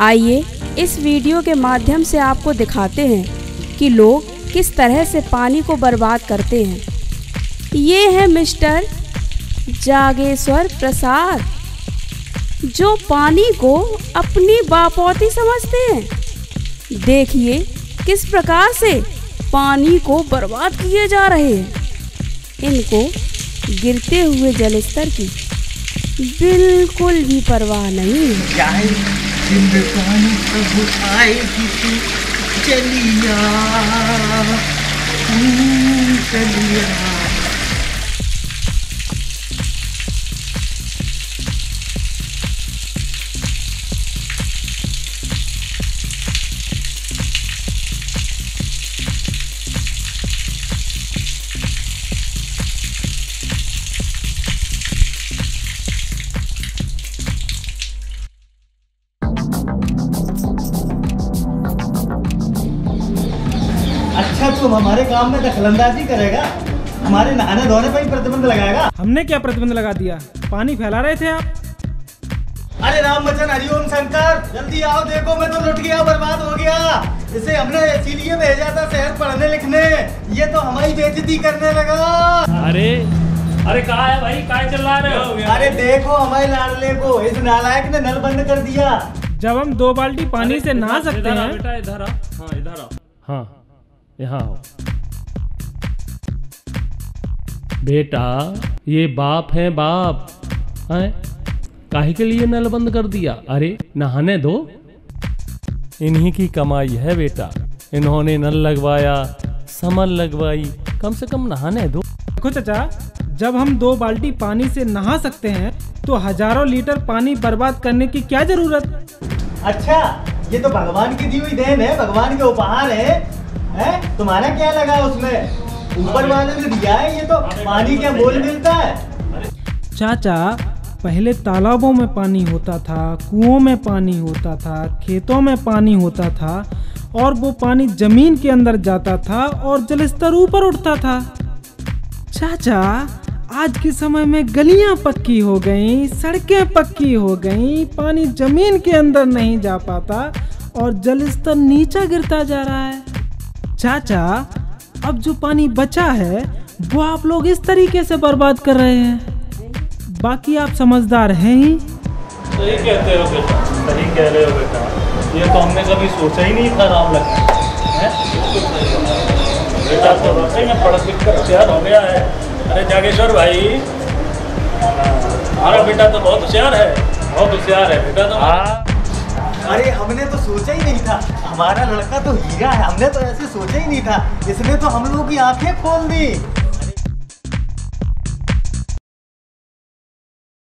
आइए इस वीडियो के माध्यम से आपको दिखाते हैं कि लोग किस तरह से पानी को बर्बाद करते हैं। ये है मिस्टर जागेश्वर प्रसाद, जो पानी को अपनी बापौती समझते हैं। देखिए किस प्रकार से पानी को बर्बाद किए जा रहे हैं। इनको गिरते हुए जलस्तर की बिल्कुल भी परवाह नहीं। चलिया चलिया अच्छा तुम हमारे काम में दखलंदाजी करेगा हमारे नहाने धोने पर ही प्रतिबंध लगाएगा। हमने क्या प्रतिबंध लगा दिया? पानी फैला रहे थे आप? अरे राम बचन हरिओम शंकर जल्दी आओ देखो मैं तो लुट गया बर्बाद हो गया। इसे हमने इसीलिए भेजा था शहर पढ़ने लिखने। ये तो हमारी बेइज्जती करने लगा। अरे अरे कहा है भाई? कहा चला रहे हो? अरे देखो हमारे लाडले को इस नालायक ने नल बंद कर दिया। जब हम दो बाल्टी पानी से नहा सकते हैं। बेटा इधर आ। हाँ इधर आ। हाँ। यहाँ आओ बेटा ये बाप है बाप। हैं? काहे के लिए नल बंद कर दिया? अरे नहाने दो। इन्हीं की कमाई है बेटा। इन्होंने नल लगवाया समल लगवाई। कम से कम नहाने दो। देखो चाचा जब हम दो बाल्टी पानी से नहा सकते हैं तो हज़ारों लीटर पानी बर्बाद करने की क्या ज़रूरत? अच्छा ये तो भगवान की दी हुई देन है भगवान के उपहार है। हैं? तुम्हारा क्या लगा उसमें? ऊपर वाले ने दिया है ये तो पानी क्या बोल मिलता है? चाचा, पहले तालाबों में पानी होता था, कुओं में पानी होता था, खेतों में पानी होता था, और वो पानी ज़मीन के अंदर जाता था और जलस्तर ऊपर उठता था। चाचा, आज के समय में गलियाँ पक्की हो गई, सड़कें पक्की हो गई, पानी ज़मीन के अंदर नहीं जा पाता और जलस्तर नीचा गिरता जा रहा है। चाचा अब जो पानी बचा है वो आप लोग इस तरीके से बर्बाद कर रहे हैं। बाकी आप समझदार हैं ही। सही कहते हो बेटा सही कह रहे हो बेटा। ये तो हमने कभी सोचा ही नहीं था राम लखन। बेटा तो वाकई में पढ़ लिख कर होशियार हो गया है। अरे जागेश्वर भाई हमारा बेटा तो बहुत होशियार है बहुत होशियार है। बेटा तो अरे, हमने तो सोचा ही नहीं था। हमारा लड़का तो हीरा है, हमने तो ऐसे सोचा ही नहीं था। इसने तो हम लोग की आँखें खोल दी।